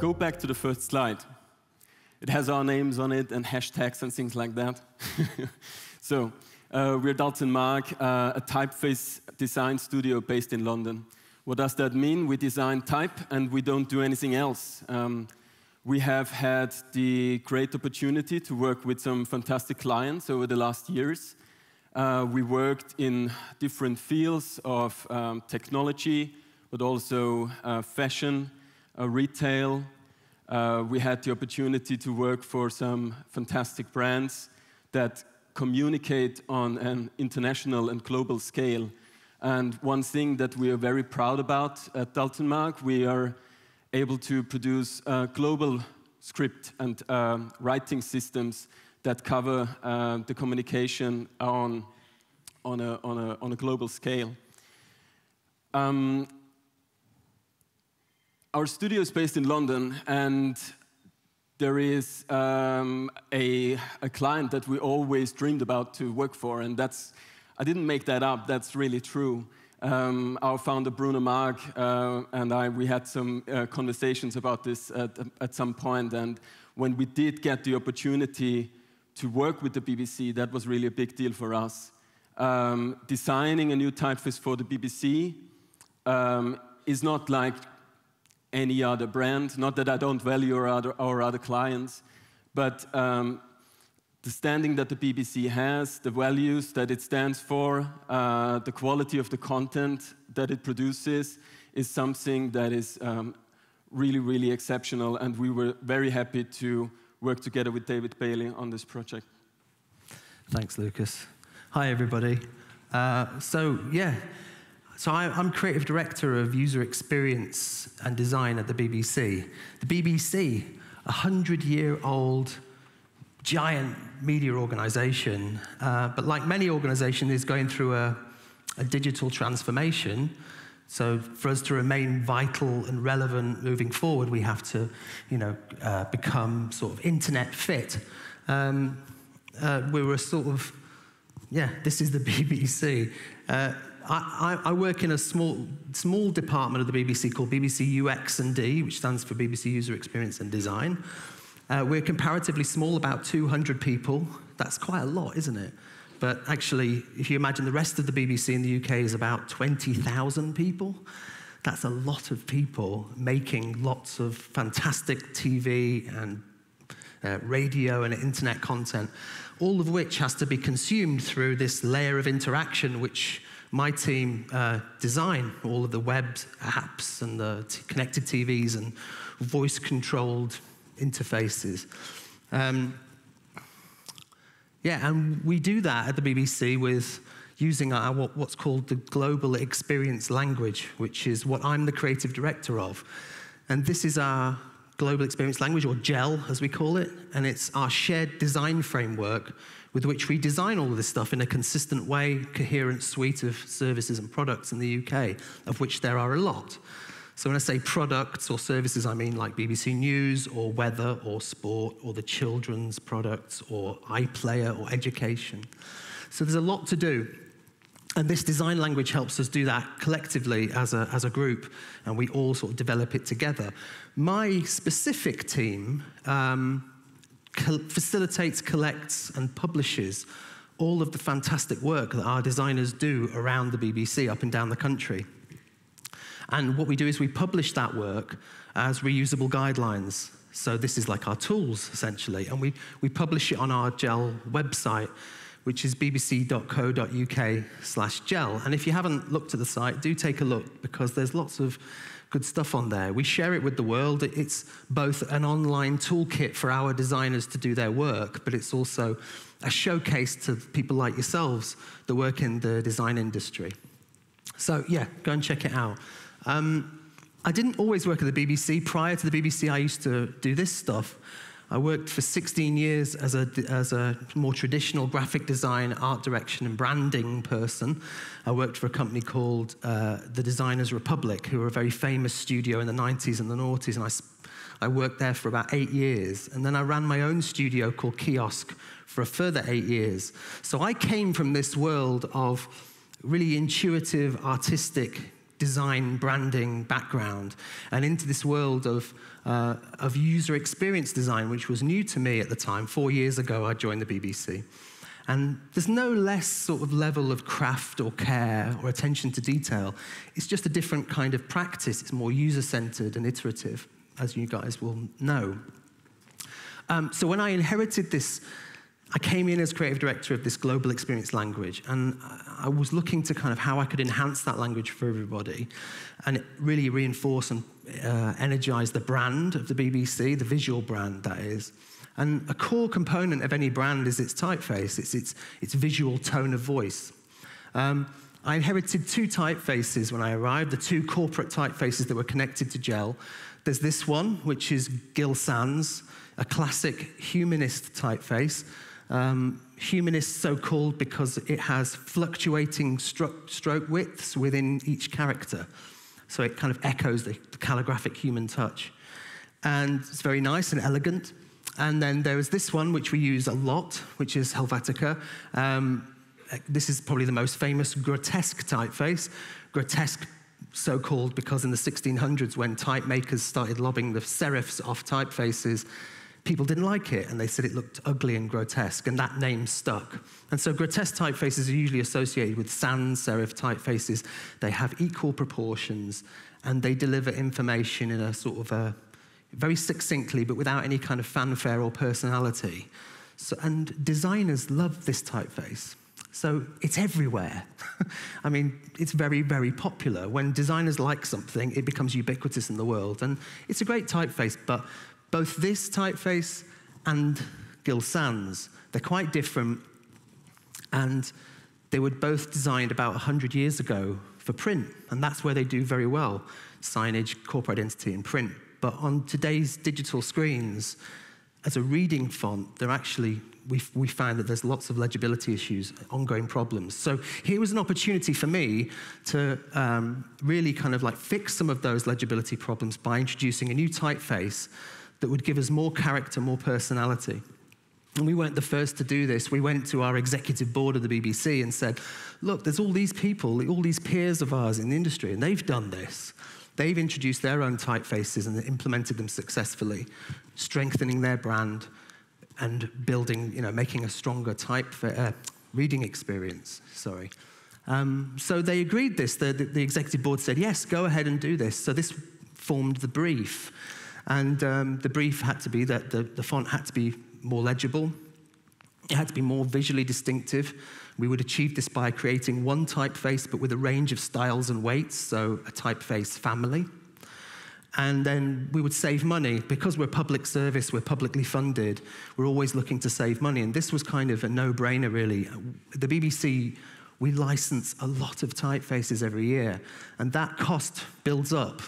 go back to the first slide. It has our names on it and hashtags and things like that. so, uh, we're Dalton Maag, uh, a typeface design studio based in London. What does that mean? We design type and we don't do anything else. Um, we have had the great opportunity to work with some fantastic clients over the last years. Uh, we worked in different fields of um, technology, but also uh, fashion, retail. Uh, we had the opportunity to work for some fantastic brands that communicate on an international and global scale. And one thing that we are very proud about at Dalton Maag, we are able to produce uh, global script and um, writing systems that cover uh, the communication on, on, a, on, a, on a global scale. Um, our studio is based in London, and there is um, a, a client that we always dreamed about to work for, and that's, I didn't make that up, that's really true. Um, our founder Bruno Maag uh, and I, we had some uh, conversations about this at, at some point, and when we did get the opportunity to work with the BBC, that was really a big deal for us. Um, designing a new typeface for the BBC um, is not like any other brand. Not that I don't value our other, our other clients, but um, the standing that the BBC has, the values that it stands for, uh, the quality of the content that it produces is something that is um, really, really exceptional. And we were very happy to work together with David Bailey on this project. Thanks, Lukas. Hi, everybody. Uh, so, yeah, so I, am creative director of user experience and design at the BBC. The BBC, a hundred year old giant media organization, uh, but like many organizations, is going through a, a, digital transformation. So for us to remain vital and relevant moving forward, we have to, you know, uh, become sort of internet fit. Um, uh, we were sort of, yeah, this is the BBC. Uh, I, I, work in a small, small department of the BBC called BBC UX and D, which stands for BBC User Experience and Design. Uh, we're comparatively small, about 200 people. That's quite a lot, isn't it? But actually, if you imagine the rest of the BBC in the UK is about 20,000 people, that's a lot of people making lots of fantastic TV and uh, radio and internet content, all of which has to be consumed through this layer of interaction, which my team uh, design all of the web apps and the connected TVs and voice controlled interfaces. Um, yeah, and we do that at the BBC with using our, what's called the Global Experience Language, which is what I'm the creative director of. And this is our Global Experience Language, or GEL as we call it, and it's our shared design framework with which we design all of this stuff in a consistent way, coherent suite of services and products in the UK, of which there are a lot. So when I say products or services, I mean like BBC News or weather or sport or the children's products or iPlayer or education. So there's a lot to do. And this design language helps us do that collectively as a, as a group, and we all sort of develop it together. My specific team um, facilitates, collects, and publishes all of the fantastic work that our designers do around the BBC up and down the country. And what we do is we publish that work as reusable guidelines. So this is like our tools, essentially. And we, we publish it on our GEL website, which is bbc.co.uk slash GEL. And if you haven't looked at the site, do take a look because there's lots of good stuff on there. We share it with the world. It's both an online toolkit for our designers to do their work, but it's also a showcase to people like yourselves that work in the design industry. So, yeah, go and check it out. Um, I didn't always work at the BBC. Prior to the BBC, I used to do this stuff. I worked for 16 years as a, as a more traditional graphic design, art direction, and branding person. I worked for a company called uh, The Designers Republic, who were a very famous studio in the 90s and the noughties, and I, I worked there for about eight years. And then I ran my own studio called Kiosk for a further eight years. So I came from this world of really intuitive, artistic design, branding background and into this world of, uh, of user experience design, which was new to me at the time. Four years ago, I joined the BBC. And there's no less sort of level of craft or care or attention to detail. It's just a different kind of practice. It's more user centered and iterative, as you guys will know. Um, so when I inherited this, I came in as creative director of this global experience language, and I was looking to kind of how I could enhance that language for everybody and really reinforce and uh, energize the brand of the BBC, the visual brand, that is. And a core component of any brand is its typeface, it's its, its visual tone of voice. Um, I inherited two typefaces when I arrived, the two corporate typefaces that were connected to GEL. There's this one, which is Gill Sans, a classic humanist typeface. Um, humanist so called because it has fluctuating stroke, stroke widths within each character. So it kind of echoes the, the calligraphic human touch. And it's very nice and elegant. And then there is this one, which we use a lot, which is Helvetica. Um, this is probably the most famous grotesque typeface. Grotesque, so called because in the 1600s, when type makers started lobbing the serifs off typefaces, people didn't like it and they said it looked ugly and grotesque, and that name stuck. And so grotesque typefaces are usually associated with sans serif typefaces. They have equal proportions and they deliver information in a sort of a very succinctly, but without any kind of fanfare or personality. So, and designers love this typeface. So it's everywhere. I mean, it's very, very popular. When designers like something, it becomes ubiquitous in the world. And it's a great typeface, but both this typeface and Gill Sans, they're quite different. And they were both designed about 100 years ago for print. And that's where they do very well signage, corporate identity, and print. But on today's digital screens, as a reading font, they're actually, we, we found that there's lots of legibility issues, ongoing problems. So here was an opportunity for me to um, really kind of like fix some of those legibility problems by introducing a new typeface that would give us more character, more personality. And we weren't the first to do this. We went to our executive board of the BBC and said, look, there's all these people, all these peers of ours in the industry, and they've done this. They've introduced their own typefaces and implemented them successfully, strengthening their brand and building, you know, making a stronger type for, uh, reading experience. Sorry. Um, so they agreed this. The, the, the, executive board said, yes, go ahead and do this. So this formed the brief. And um, the brief had to be that the, the font had to be more legible, it had to be more visually distinctive. We would achieve this by creating one typeface, but with a range of styles and weights, so a typeface family. And then we would save money. Because we're public service, we're publicly funded, we're always looking to save money. And this was kind of a no brainer, really. The BBC, we license a lot of typefaces every year, and that cost builds up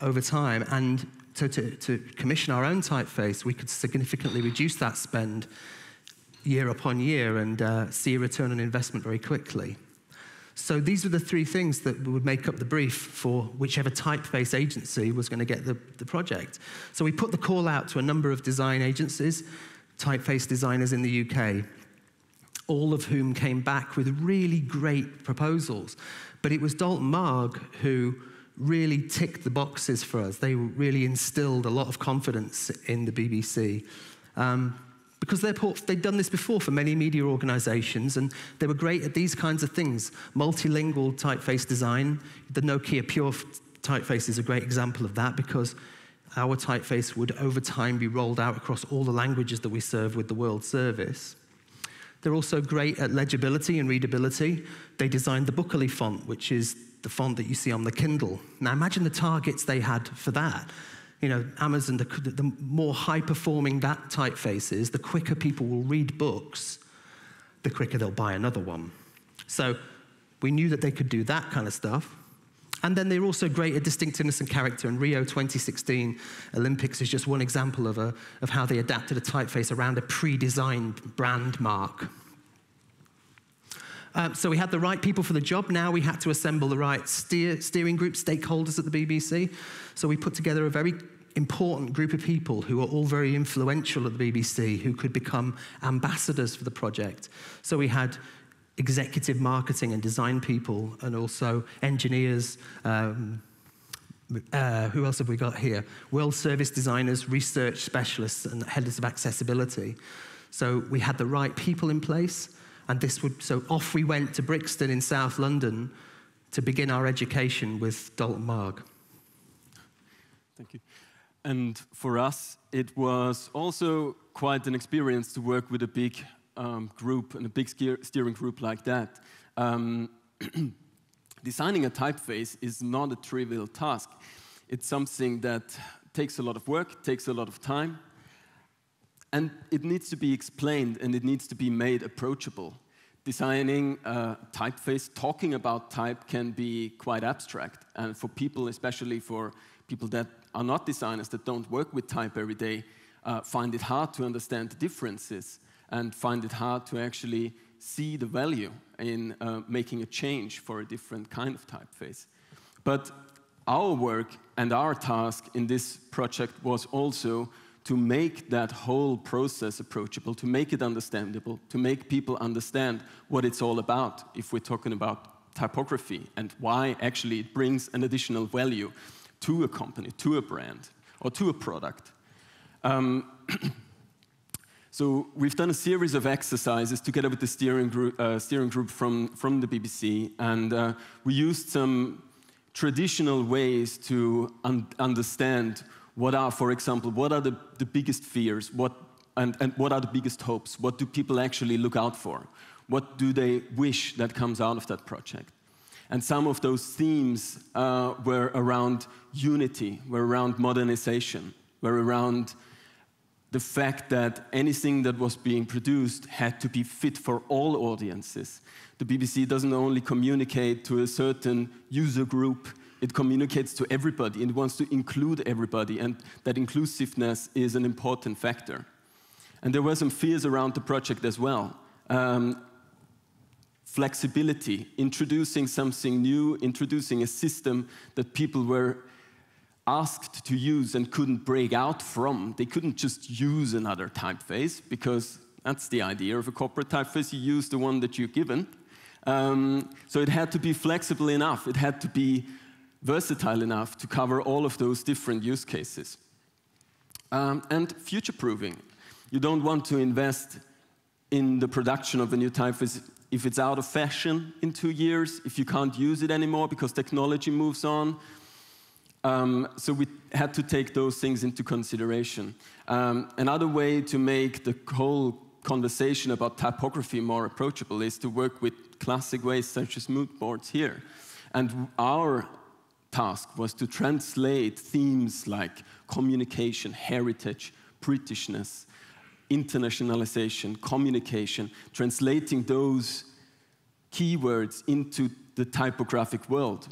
over time. And to, to, to commission our own typeface, we could significantly reduce that spend year upon year and uh, see a return on investment very quickly. So these were the three things that would make up the brief for whichever typeface agency was going to get the, the project. So we put the call out to a number of design agencies, typeface designers in the UK, all of whom came back with really great proposals. But it was Dalton Maag who really ticked the boxes for us. They really instilled a lot of confidence in the BBC. Um, because they'd done this before for many media organizations and they were great at these kinds of things. Multilingual typeface design, the Nokia Pure typeface is a great example of that because our typeface would over time be rolled out across all the languages that we serve with the World Service. They're also great at legibility and readability. They designed the Bookerly font, which is the font that you see on the Kindle. Now imagine the targets they had for that you know, Amazon, the, the more high performing that typeface is, the quicker people will read books, the quicker they'll buy another one. So we knew that they could do that kind of stuff. And then they're also great at distinctiveness and character. And Rio 2016 Olympics is just one example of, a, of how they adapted a typeface around a pre designed brand mark. Um, so we had the right people for the job. Now we had to assemble the right steer, steering group, stakeholders at the BBC. So we put together a very important group of people who are all very influential at the BBC who could become ambassadors for the project. So we had executive marketing and design people, and also engineers. Um, uh, who else have we got here? World service designers, research specialists, and heads of accessibility. So we had the right people in place, and this would, so off we went to Brixton in South London to begin our education with Dalton Maag. Thank you. And for us, it was also quite an experience to work with a big um, group and a big steering group like that. Um, designing a typeface is not a trivial task. It's something that takes a lot of work, takes a lot of time, and it needs to be explained and it needs to be made approachable. Designing a typeface, talking about type can be quite abstract. And for people, especially for people that are not designers, that don't work with type every day, uh, find it hard to understand the differences and find it hard to actually see the value in uh, making a change for a different kind of typeface. But our work and our task in this project was also to make that whole process approachable, to make it understandable, to make people understand what it's all about if we're talking about typography and why actually it brings an additional value to a company, to a brand, or to a product. Um, so we've done a series of exercises together with the steering group, uh, steering group from, from the BBC, and uh, we used some traditional ways to un understand what are, for example, what are the, the biggest fears, what, and, and what are the biggest hopes, what do people actually look out for, what do they wish that comes out of that project. And some of those themes uh, were around unity, were around modernization, were around the fact that anything that was being produced had to be fit for all audiences. The BBC doesn't only communicate to a certain user group, it communicates to everybody and wants to include everybody, and that inclusiveness is an important factor. And there were some fears around the project as well. Um, flexibility, introducing something new, introducing a system that people were asked to use and couldn't break out from. They couldn't just use another typeface because that's the idea of a corporate typeface. You use the one that you're given. Um, so it had to be flexible enough. It had to be versatile enough to cover all of those different use cases. Um, and future proofing. You don't want to invest in the production of a new typeface if it's out of fashion in two years, if you can't use it anymore because technology moves on. Um, so we had to take those things into consideration. Um, another way to make the whole conversation about typography more approachable is to work with classic ways such as mood boards here. And our task was to translate themes like communication, heritage, Britishness, internationalization, communication, translating those keywords into the typographic world.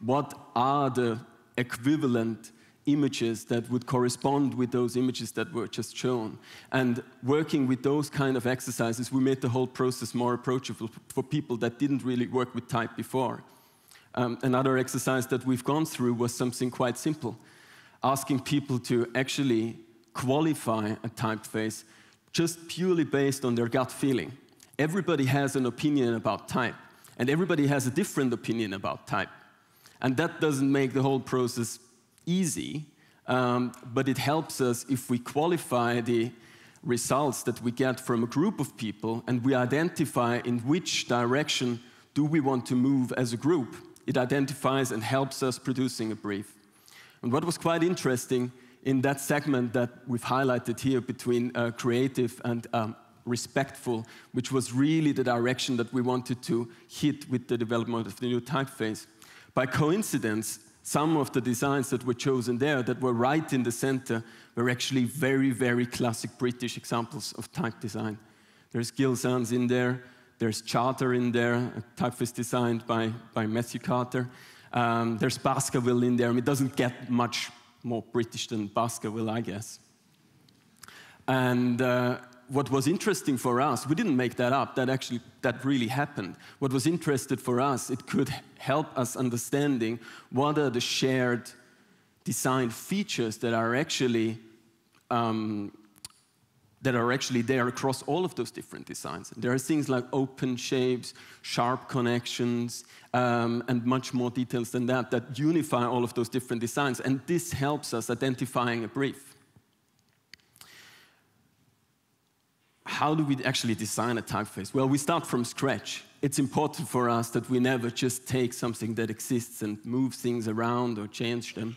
What are the equivalent images that would correspond with those images that were just shown. And working with those kind of exercises, we made the whole process more approachable for people that didn't really work with type before. Um, another exercise that we've gone through was something quite simple, asking people to actually qualify a typeface just purely based on their gut feeling. Everybody has an opinion about type, and everybody has a different opinion about type. And that doesn't make the whole process easy, um, but it helps us if we qualify the results that we get from a group of people and we identify in which direction do we want to move as a group it identifies and helps us producing a brief. And what was quite interesting in that segment that we've highlighted here between uh, creative and um, respectful, which was really the direction that we wanted to hit with the development of the new typeface. By coincidence, some of the designs that were chosen there that were right in the center were actually very, very classic British examples of type design. There's Gill Sans in there, there's Charter in there, a typeface designed by, by Matthew Carter. Um, there's Baskerville in there. I mean, it doesn't get much more British than Baskerville, I guess. And uh, what was interesting for us, we didn't make that up, that actually, that really happened. What was interesting for us, it could help us understanding what are the shared design features that are actually um, that are actually there across all of those different designs. There are things like open shapes, sharp connections, um, and much more details than that that unify all of those different designs. And this helps us identifying a brief. How do we actually design a typeface? Well, we start from scratch. It's important for us that we never just take something that exists and move things around or change them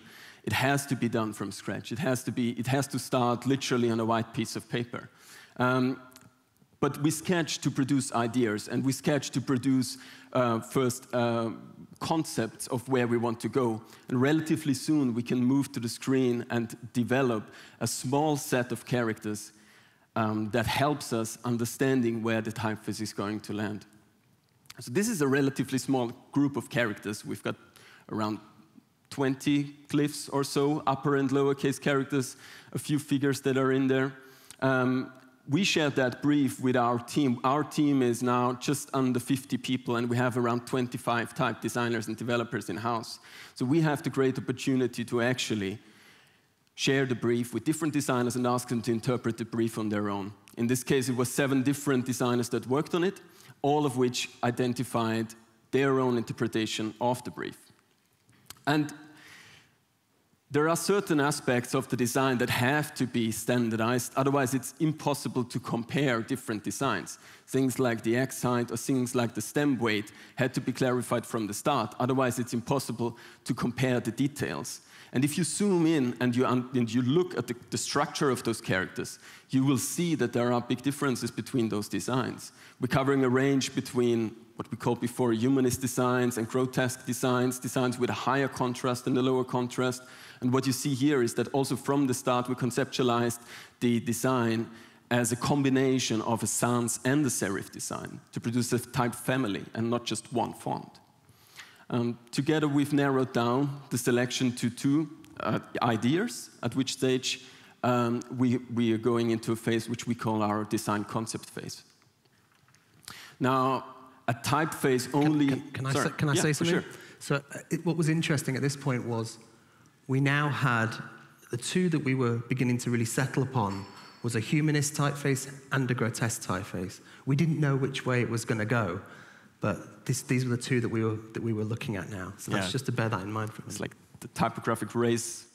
it has to be done from scratch. It has to, be, it has to start literally on a white piece of paper. Um, but we sketch to produce ideas, and we sketch to produce uh, first uh, concepts of where we want to go. And relatively soon, we can move to the screen and develop a small set of characters um, that helps us understanding where the typeface is going to land. So this is a relatively small group of characters. We've got around 20 glyphs or so, upper and lowercase characters, a few figures that are in there. Um, we shared that brief with our team. Our team is now just under 50 people, and we have around 25 type designers and developers in house. So we have the great opportunity to actually share the brief with different designers and ask them to interpret the brief on their own. In this case, it was seven different designers that worked on it, all of which identified their own interpretation of the brief. And there are certain aspects of the design that have to be standardized, otherwise it's impossible to compare different designs. Things like the X height or things like the stem weight had to be clarified from the start, otherwise it's impossible to compare the details. And if you zoom in and you, and you look at the, the structure of those characters, you will see that there are big differences between those designs. We're covering a range between what we called before humanist designs and grotesque designs, designs with a higher contrast and a lower contrast. And what you see here is that also from the start we conceptualized the design as a combination of a sans and a serif design to produce a type family and not just one font. Um, together we've narrowed down the selection to two uh, ideas, at which stage um, we, we are going into a phase which we call our design concept phase. Now, a typeface only. Can, can, can I, say, can I yeah, say something? Sure. So, uh, it, what was interesting at this point was we now had the two that we were beginning to really settle upon was a humanist typeface and a grotesque typeface. We didn't know which way it was going to go, but this, these were the two that we were, that we were looking at now. So that's yeah. just to bear that in mind for It's like the typographic race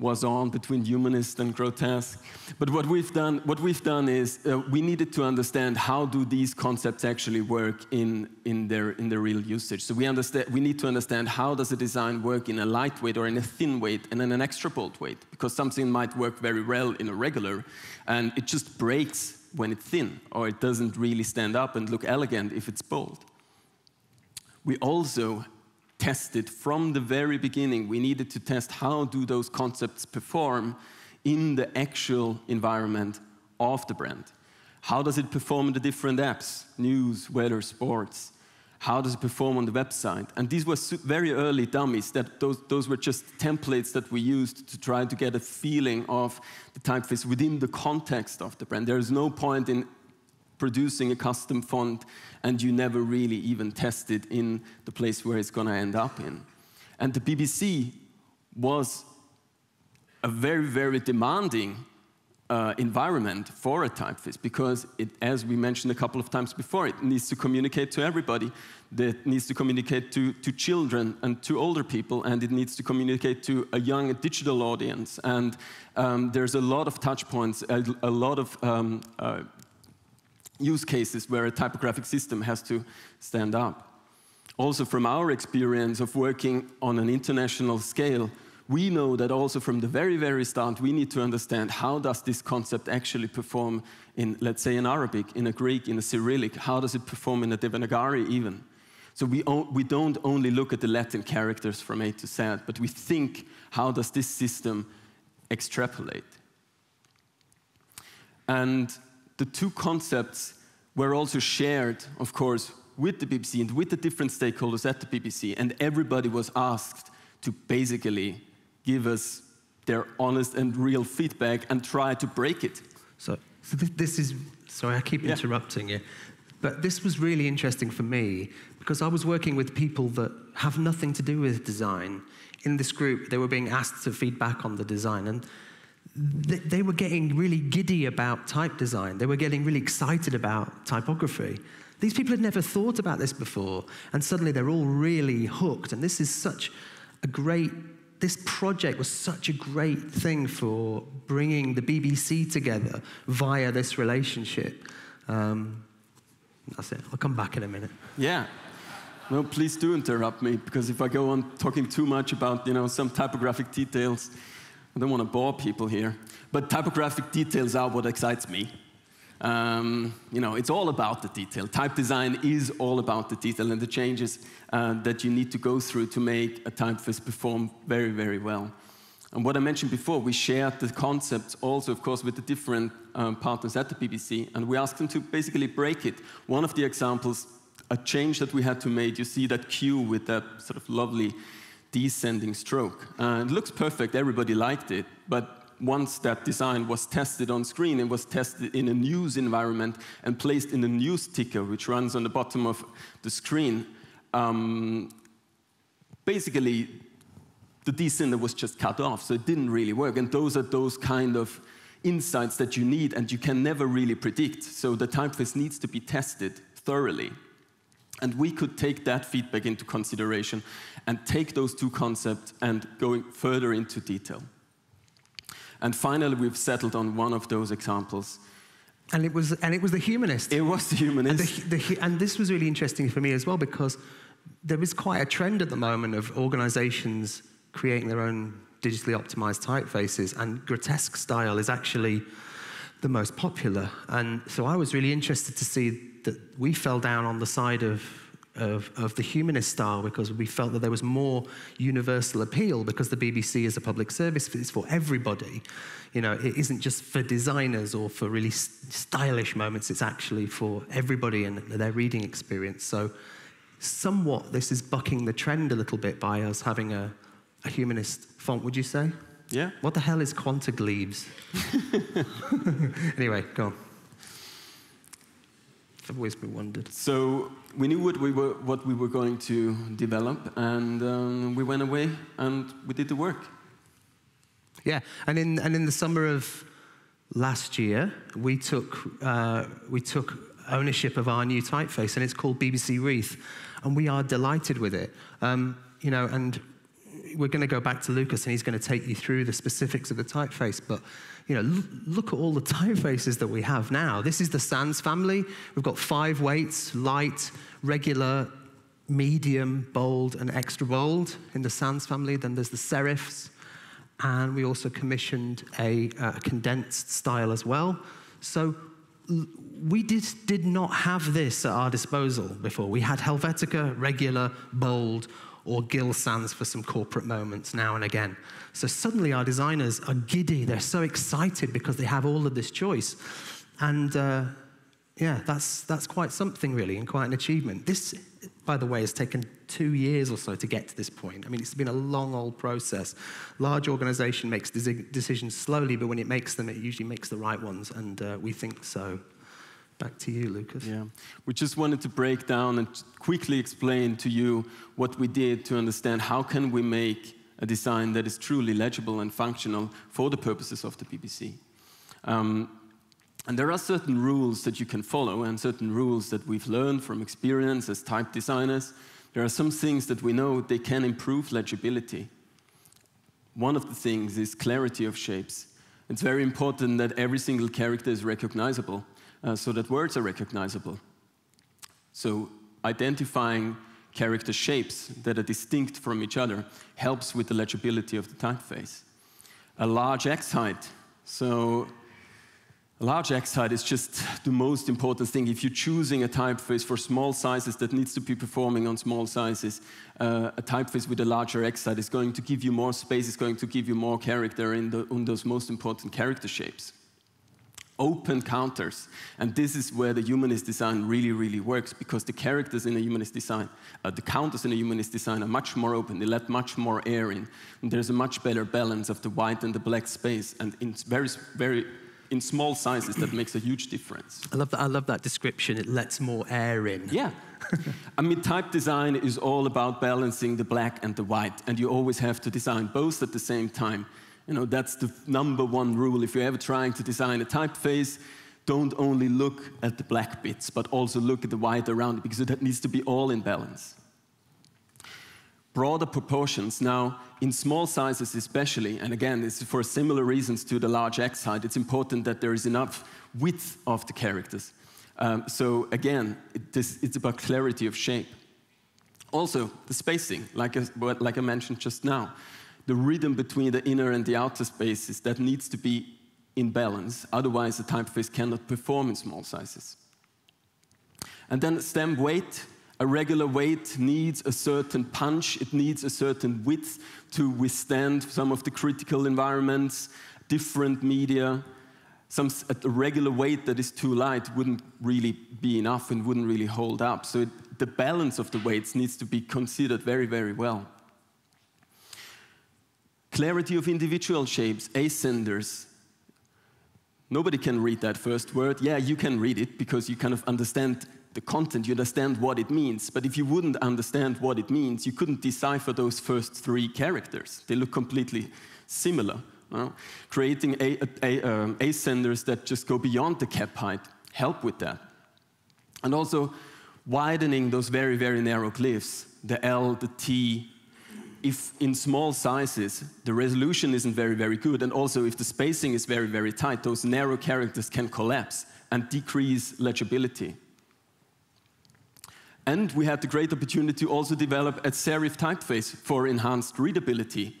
was on between humanist and grotesque. But what we've done, what we've done is uh, we needed to understand how do these concepts actually work in, in, their, in their real usage. So we, understand, we need to understand how does a design work in a lightweight or in a thin weight and in an extra bold weight. Because something might work very well in a regular and it just breaks when it's thin or it doesn't really stand up and look elegant if it's bold. We also tested from the very beginning. We needed to test how do those concepts perform in the actual environment of the brand. How does it perform in the different apps, news, weather, sports? How does it perform on the website? And these were very early dummies. That those, those were just templates that we used to try to get a feeling of the typeface within the context of the brand. There is no point in producing a custom font and you never really even test it in the place where it's going to end up in. And the BBC was a very, very demanding uh, environment for a typeface because, it, as we mentioned a couple of times before, it needs to communicate to everybody. It needs to communicate to, to children and to older people, and it needs to communicate to a young digital audience. And um, there's a lot of touch points, a, a lot of um, uh, use cases where a typographic system has to stand up. Also, from our experience of working on an international scale, we know that also from the very, very start, we need to understand how does this concept actually perform in, let's say, in Arabic, in a Greek, in a Cyrillic, how does it perform in a Devanagari even? So we, we don't only look at the Latin characters from A to Z, but we think, how does this system extrapolate? And the two concepts were also shared, of course, with the BBC and with the different stakeholders at the BBC, and everybody was asked to basically give us their honest and real feedback and try to break it. So, so this is, sorry, I keep yeah. interrupting you, but this was really interesting for me because I was working with people that have nothing to do with design. In this group, they were being asked to feedback on the design, and they, were getting really giddy about type design. They were getting really excited about typography. These people had never thought about this before, and suddenly they're all really hooked. And this is such a great, this project was such a great thing for bringing the BBC together via this relationship. Um, that's it. I'll come back in a minute. Yeah. No, please do interrupt me because if I go on talking too much about you know some typographic details, I don't want to bore people here. But typographic details are what excites me. Um, you know, it's all about the detail. Type design is all about the detail and the changes uh, that you need to go through to make a typeface perform very, very well. And what I mentioned before, we shared the concepts also, of course, with the different um, partners at the BBC, and we asked them to basically break it. One of the examples, a change that we had to make, you see that Q with that sort of lovely descending stroke. Uh, it looks perfect, everybody liked it, but once that design was tested on screen, it was tested in a news environment and placed in a news ticker, which runs on the bottom of the screen. Um, basically, the descender was just cut off, so it didn't really work. And those are those kind of insights that you need and you can never really predict. So the typeface needs to be tested thoroughly. And we could take that feedback into consideration and take those two concepts and go further into detail. And finally, we've settled on one of those examples. And it was, and it was the humanist. It was the humanist. And, the, the, and this was really interesting for me as well because there is quite a trend at the moment of organizations creating their own digitally optimized typefaces, and grotesque style is actually the most popular. And so I was really interested to see that we fell down on the side of of, of the humanist style because we felt that there was more universal appeal because the BBC is a public service, it's for everybody. You know, it isn't just for designers or for really stylish moments, it's actually for everybody and their reading experience. So, somewhat, this is bucking the trend a little bit by us having a, a humanist font, would you say? Yeah. What the hell is Quantiglebes? anyway, go on. I've always been wondered. So we knew what we were, what we were going to develop, and um, we went away and we did the work. Yeah, and in, and in the summer of last year, we took, uh, we took ownership of our new typeface, and it's called BBC Reith, and we are delighted with it. Um, you know, and we're going to go back to Lukas, and he's going to take you through the specifics of the typeface, but you know, look at all the typefaces that we have now. This is the Sans family. We've got five weights, light, regular, medium, bold, and extra bold in the Sans family. Then there's the serifs. And we also commissioned a, uh, condensed style as well. So we did, did not have this at our disposal before. We had Helvetica, regular, bold, or Gill Sans for some corporate moments now and again. So suddenly our designers are giddy. They're so excited because they have all of this choice. And uh, yeah, that's, that's quite something really and quite an achievement. This, by the way, has taken two years or so to get to this point. I mean, it's been a long old process. Large organization makes decisions slowly, but when it makes them, it usually makes the right ones. And uh, we think so. Back to you, Lukas. Yeah. We just wanted to break down and quickly explain to you what we did to understand how can we make a design that is truly legible and functional for the purposes of the BBC. Um, and there are certain rules that you can follow and certain rules that we've learned from experience as type designers. There are some things that we know they can improve legibility. One of the things is clarity of shapes. It's very important that every single character is recognizable uh, so that words are recognizable. So identifying character shapes that are distinct from each other helps with the legibility of the typeface. A large X height. So a large X height is just the most important thing. If you're choosing a typeface for small sizes that needs to be performing on small sizes, uh, a typeface with a larger X height is going to give you more space, is going to give you more character in, the, in those most important character shapes open counters. And this is where the humanist design really, really works because the characters in a humanist design, uh, the counters in a humanist design are much more open. They let much more air in. And there's a much better balance of the white and the black space. And in very, very in small sizes, that makes a huge difference. I love that. I love that description. It lets more air in. Yeah. I mean, type design is all about balancing the black and the white, and you always have to design both at the same time You know, that's the number one rule. If you're ever trying to design a typeface, don't only look at the black bits, but also look at the white around it, because it needs to be all in balance. Broader proportions. Now, in small sizes especially, and again, it's for similar reasons to the large X height, it's important that there is enough width of the characters. Um, so again, it, this, it's about clarity of shape. Also, the spacing, like, like I mentioned just now the rhythm between the inner and the outer spaces that needs to be in balance. Otherwise, the typeface cannot perform in small sizes. And then stem weight. A regular weight needs a certain punch, it needs a certain width to withstand some of the critical environments, different media. Some, a regular weight that is too light wouldn't really be enough and wouldn't really hold up. So it, the balance of the weights needs to be considered very, very well. Clarity of individual shapes, ascenders. Nobody can read that first word. Yeah, you can read it because you kind of understand the content, you understand what it means. But if you wouldn't understand what it means, you couldn't decipher those first three characters. They look completely similar. Creating a, a, um, ascenders that just go beyond the cap height help with that. And also widening those very, very narrow glyphs, the L, the T, if in small sizes the resolution isn't very, very good, and also if the spacing is very, very tight, those narrow characters can collapse and decrease legibility. And we had the great opportunity to also develop a serif typeface for enhanced readability.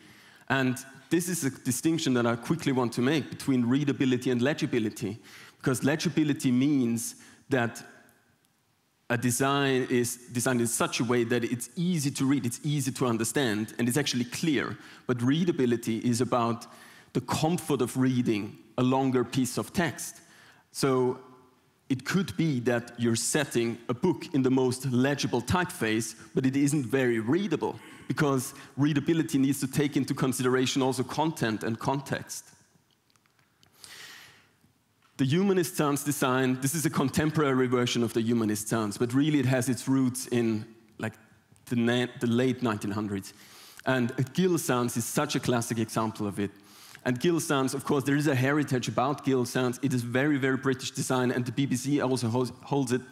And this is a distinction that I quickly want to make between readability and legibility, because legibility means that a design is designed in such a way that it's easy to read, it's easy to understand, and it's actually clear. But readability is about the comfort of reading a longer piece of text. So it could be that you're setting a book in the most legible typeface, but it isn't very readable because readability needs to take into consideration also content and context. The humanist sans design, this is a contemporary version of the humanist sans, but really it has its roots in like the, the late 1900s. And Gill sans is such a classic example of it. And Gill sans, of course, there is a heritage about Gill sans. It is very, very British design, and the BBC also holds it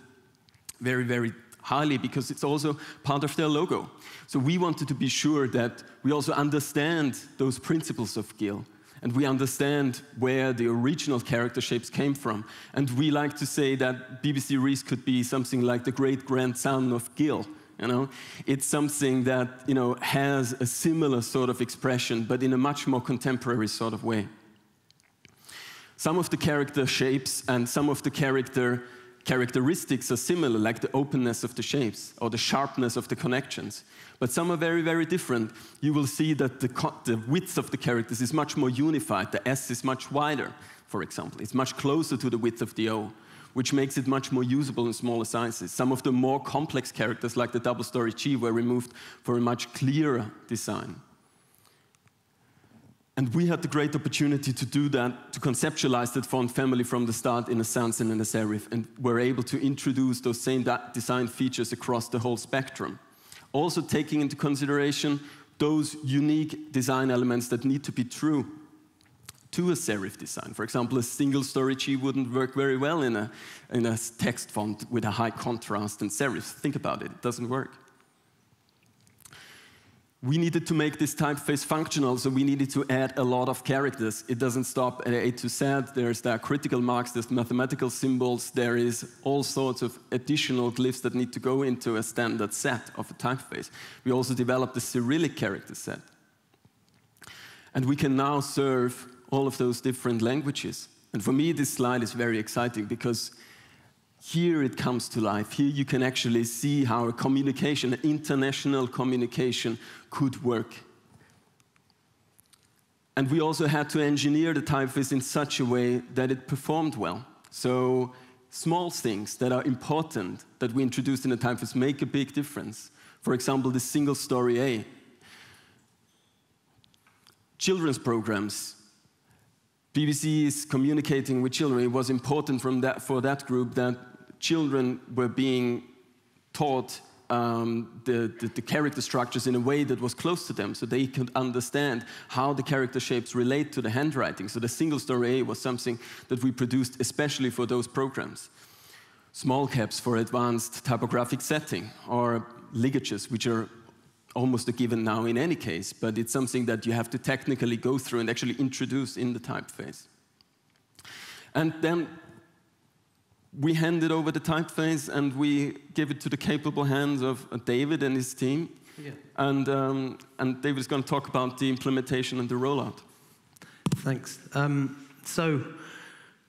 very, very highly because it's also part of their logo. So we wanted to be sure that we also understand those principles of Gill and we understand where the original character shapes came from. And we like to say that BBC Reith could be something like the great grandson of Gill. You know, it's something that you know has a similar sort of expression, but in a much more contemporary sort of way. Some of the character shapes and some of the character characteristics are similar, like the openness of the shapes or the sharpness of the connections. But some are very, very different. You will see that the, the width of the characters is much more unified. The S is much wider, for example. It's much closer to the width of the O, which makes it much more usable in smaller sizes. Some of the more complex characters, like the double story G, were removed for a much clearer design. And we had the great opportunity to do that, to conceptualize that font family from the start in a sans and in a serif, and were able to introduce those same design features across the whole spectrum. Also taking into consideration those unique design elements that need to be true to a serif design. For example, a single story G wouldn't work very well in a, in a text font with a high contrast and serif. Think about it, it doesn't work we needed to make this typeface functional, so we needed to add a lot of characters. It doesn't stop at A to Z. There's diacritical marks, there's mathematical symbols, there is all sorts of additional glyphs that need to go into a standard set of a typeface. We also developed a Cyrillic character set. And we can now serve all of those different languages. And for me, this slide is very exciting because here it comes to life. Here you can actually see how a communication, international communication, could work. And we also had to engineer the typeface in such a way that it performed well. So small things that are important that we introduced in the typeface make a big difference. For example, the single story A. Children's programs. BBC is communicating with children. It was important that, for that group that children were being taught um, the, the, the, character structures in a way that was close to them so they could understand how the character shapes relate to the handwriting. So the single story A was something that we produced especially for those programs. Small caps for advanced typographic setting or ligatures, which are almost a given now in any case, but it's something that you have to technically go through and actually introduce in the typeface. And then we handed over the typeface and we gave it to the capable hands of uh, David and his team. Yeah. And, um, and David is going to talk about the implementation and the rollout. Thanks. Um, so,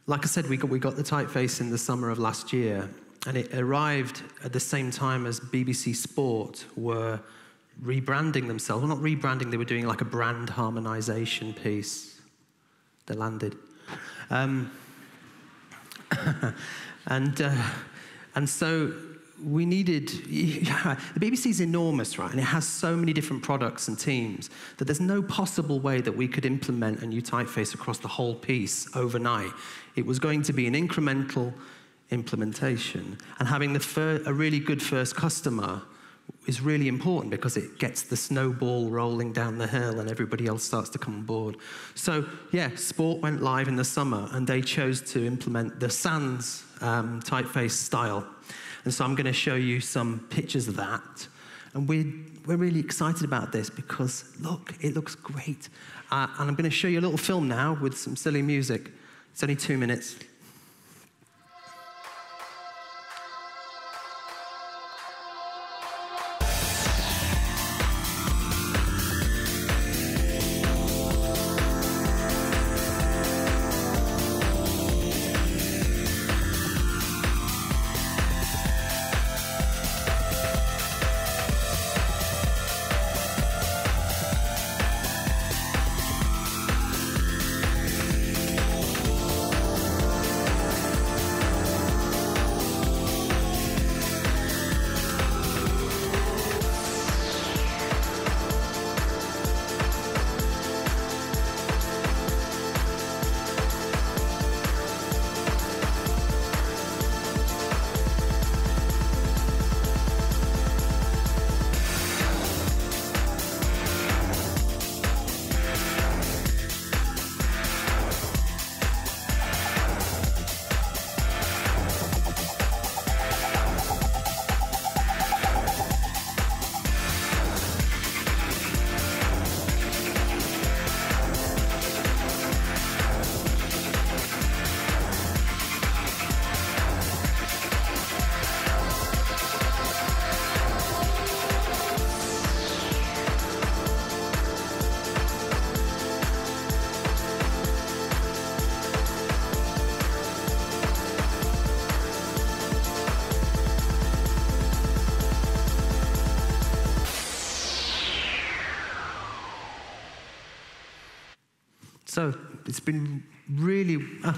like I said, we got, we got the typeface in the summer of last year, and it arrived at the same time as BBC Sport were rebranding themselves. Well, not rebranding, they were doing like a brand harmonization piece. They landed. Um, and, uh, and so we needed, yeah, the BBC is enormous, right? And it has so many different products and teams that there's no possible way that we could implement a new typeface across the whole piece overnight. It was going to be an incremental implementation. And having the a really good first customer is really important because it gets the snowball rolling down the hill and everybody else starts to come on board. So, yeah, Sport went live in the summer and they chose to implement the Sans um, typeface style. And so I'm going to show you some pictures of that. And we're, we're really excited about this because, look, it looks great. Uh, and I'm going to show you a little film now with some silly music. It's only two minutes. It's been really. Uh,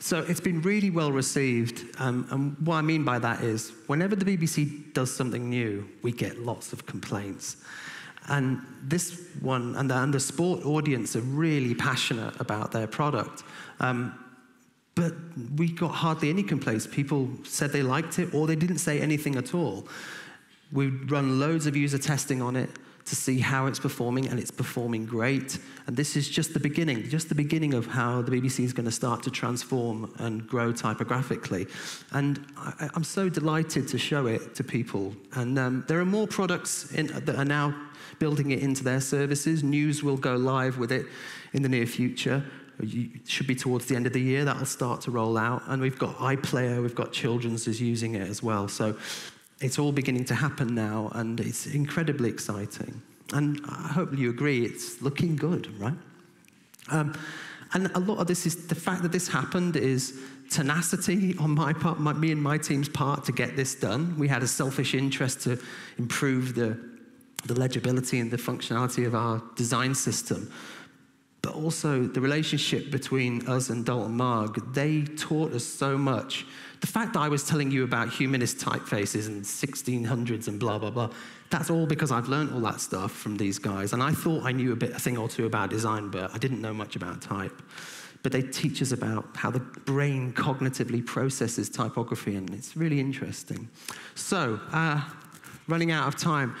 So it's been really well received. Um, and what I mean by that is, whenever the BBC does something new, we get lots of complaints. And this one, and the, and the sport audience are really passionate about their product. Um, but we got hardly any complaints. People said they liked it or they didn't say anything at all. We run loads of user testing on it to see how it's performing, and it's performing great. And this is just the beginning, just the beginning of how the BBC is going to start to transform and grow typographically. And I, am so delighted to show it to people. And um, there are more products in, that are now building it into their services. News will go live with it in the near future should be towards the end of the year that'll start to roll out and we've got iplayer we've got children's is using it as well so it's all beginning to happen now and it's incredibly exciting. And i hope you agree it's looking good right? Um, and a lot of this is the fact that this happened is tenacity on my part my, me and my team's part to get this done. We had a selfish interest to improve the the legibility and the functionality of our design system. But also the relationship between us and Dalton Maag, they taught us so much. The fact that I was telling you about humanist typefaces and 1600s and blah, blah, blah, that's all because I've learned all that stuff from these guys. And I thought I knew a bit, a thing or two about design, but I didn't know much about type. but they teach us about how the brain cognitively processes typography, and it's really interesting. So, uh, running out of time.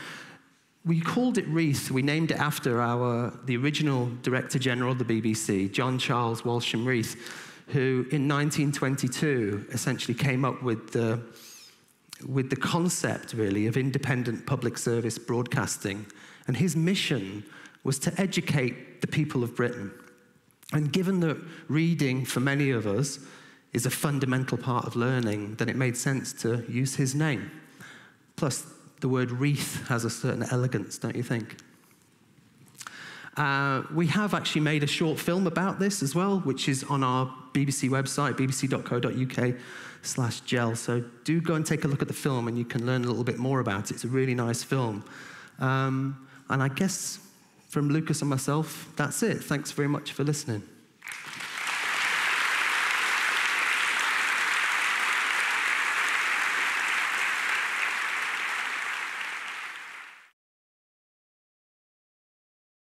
We called it Reith. We named it after our, the original Director General of the BBC, John Charles Walsham Reith, who in 1922 essentially came up with the, with the concept, really, of independent public service broadcasting. And his mission was to educate the people of Britain. And given that reading, for many of us, is a fundamental part of learning, then it made sense to use his name. Plus, the word Reith has a certain elegance, don't you think? Uh, we have actually made a short film about this as well, which is on our BBC website, bbc.co.uk slash gel. So do go and take a look at the film and you can learn a little bit more about it. It's a really nice film. Um, and I guess from Lukas and myself, that's it. Thanks very much for listening.